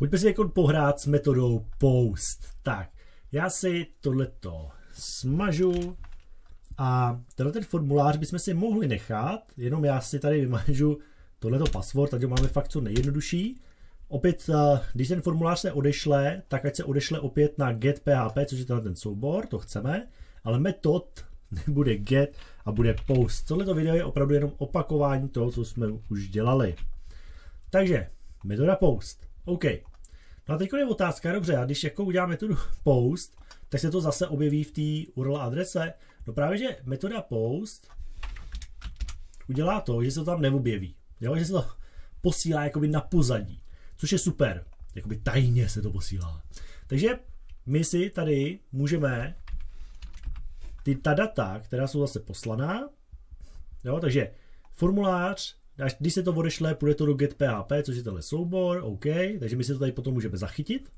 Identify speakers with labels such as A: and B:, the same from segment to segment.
A: Pojďme si jako pohrát s metodou post. Tak, já si tohleto smažu a tenhle ten formulář bychom si mohli nechat, jenom já si tady vymažu tohleto password, takže máme fakt co nejjednodušší. Opět, eh, když ten formulář se odešle, tak ať se odešle opět na get.php, což je tenhle ten soubor, to chceme, ale metod nebude get a bude post. Tohleto video je opravdu jenom opakování toho, co jsme už dělali. Takže, metoda post. OK. No a teď je otázka, dobře, a když jako uděláme metodu post, tak se to zase objeví v té URL adrese. No právě, že metoda post udělá to, že se to tam neobjeví. Jo? Že se to posílá jakoby na pozadí, což je super. Jakoby tajně se to posílá. Takže my si tady můžeme ty ta data, která jsou zase poslaná, jo, takže formulář, až když se to odešle, půjde to do get.php, což je tenhle soubor, OK, takže my si to tady potom můžeme zachytit,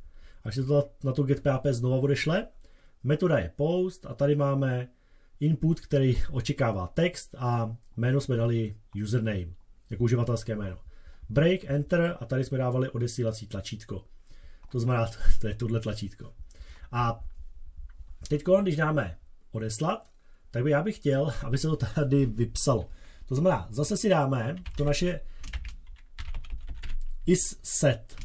A: až se to na to get.php znova odešle. Metoda je post a tady máme input, který očekává text a jméno jsme dali username, jako uživatelské jméno. Break, enter a tady jsme dávali odesílací tlačítko. To znamená, to je tohle tlačítko. A teď, když dáme odeslat, tak by já bych chtěl, aby se to tady vypsalo. To znamená, zase si dáme to naše is set.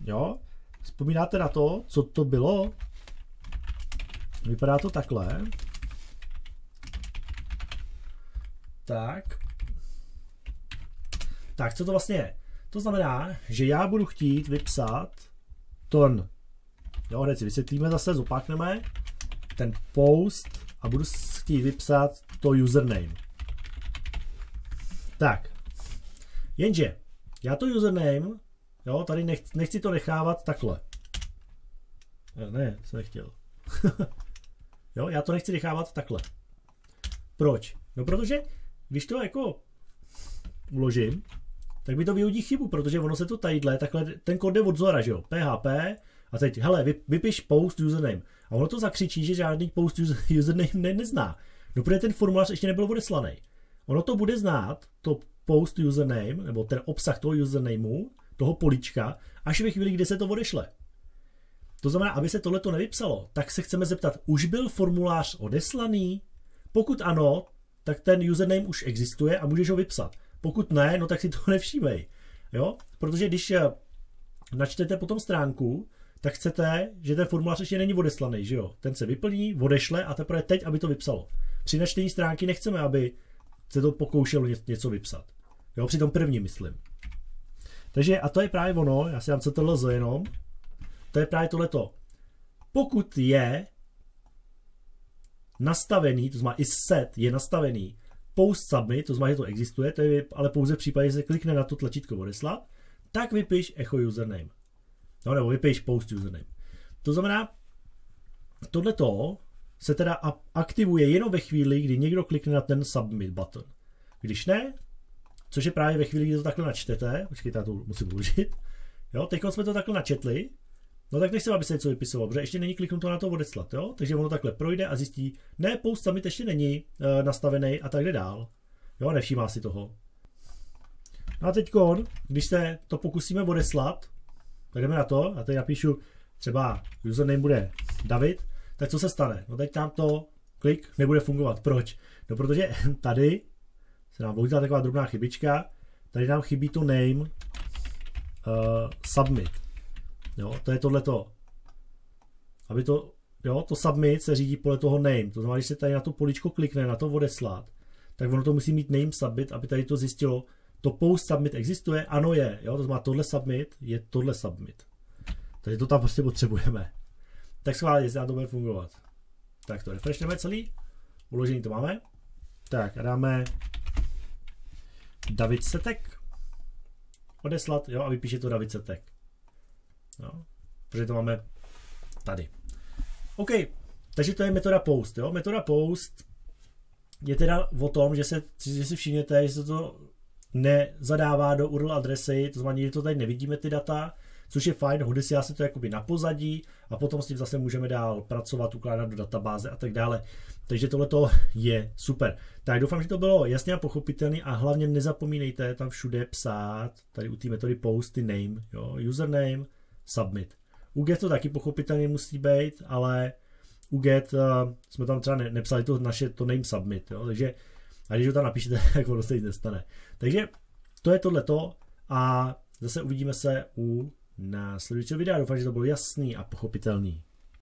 A: Jo? Vzpomínáte na to, co to bylo? Vypadá to takhle. Tak. Tak, co to vlastně je? To znamená, že já budu chtít vypsat ton. Jo, hned si vysvětlíme zase, zopakneme. Ten post a budu chtít vypsat to username. Tak. Jenže, já to username, jo, tady nechci, nechci to nechávat takhle. Ne, jsem nechtěl. jo, já to nechci nechávat takhle. Proč? No protože, když to jako uložím, tak mi to vyhodí chybu, protože ono se to tadyhle, takhle, ten kód jde od zora, že jo, PHP, a teď, hele, vypiš post username. A ono to zakřičí, že žádný post username ne, nezná. No protože ten formulář ještě nebyl odeslaný. Ono to bude znát, to post username, nebo ten obsah toho usernameu, toho polička, až ve chvíli, kdy se to odešle. To znamená, aby se tohle to nevypsalo, tak se chceme zeptat, už byl formulář odeslaný? Pokud ano, tak ten username už existuje a můžeš ho vypsat. Pokud ne, no tak si to nevšímej. Jo? Protože když eh, načtete potom stránku, tak chcete, že ten formulář ještě není odeslaný, že jo? Ten se vyplní, odešle a teprve teď, aby to vypsalo. Při načtení stránky nechceme, aby se to pokoušelo něco vypsat. Jo, při tom prvním myslím. Takže a to je právě ono, já si dám CTLZ jenom, to je právě tohleto. Pokud je nastavený, to znamená i set je nastavený post submit, to znamená, že to existuje, to je ale pouze v případě, že se klikne na to tlačítko odeslat, tak vypiš echo username. No nebo vypiš post username. To znamená, tohle se teda aktivuje jenom ve chvíli, kdy někdo klikne na ten submit button. Když ne, což je právě ve chvíli, kdy to takhle načtete, počkejte, já to musím uložit, jo, teď jsme to takhle načetli, no tak nechcem, aby se něco vypisovalo, protože ještě není kliknuto na to odeslat, jo, takže ono takhle projde a zjistí, ne, post submit ještě není e, nastavený a tak jde dál, jo, nevšímá si toho. No a teď, když se to pokusíme odeslat, tak jdeme na to a teď napíšu třeba username bude David, tak co se stane? No teď tam to klik nebude fungovat. Proč? No protože tady se nám vložila taková drobná chybička, tady nám chybí to name uh, submit. Jo, to je tohleto. Aby to, jo, to submit se řídí podle toho name. To znamená, když se tady na to poličko klikne, na to odeslat, tak ono to musí mít name submit, aby tady to zjistilo, to post submit existuje? Ano je. Jo? To znamená, tohle submit je tohle submit. Takže to tam prostě potřebujeme. Tak schválně, jestli to bude fungovat. Tak to refreshneme celý. Uložený to máme. Tak a dáme David Setek. Odeslat, jo, a vypíše to David Setek. Jo, protože to máme tady. OK, takže to je metoda post. Jo? Metoda post je teda o tom, že, se, že si všimněte, že se to nezadává do URL adresy, to znamená, že to tady nevidíme ty data, což je fajn, hodí si se to jakoby na pozadí a potom s tím zase můžeme dál pracovat, ukládat do databáze a tak dále. Takže tohle je super. Tak doufám, že to bylo jasně a pochopitelné a hlavně nezapomínejte tam všude psát, tady u té metody post, ty name, jo, username, submit. U get to taky pochopitelně musí být, ale u get uh, jsme tam třeba ne, nepsali to naše to name submit, jo? takže a když ho tam napíšete, tak ono se nic nestane. Takže to je tohleto a zase uvidíme se u následujícího videa. Doufám, že to bylo jasný a pochopitelný.